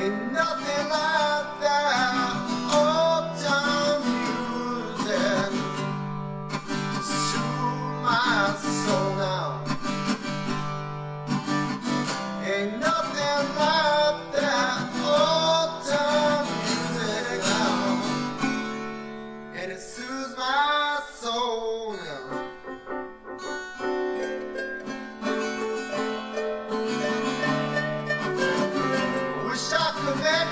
enough.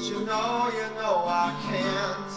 You know, you know I can.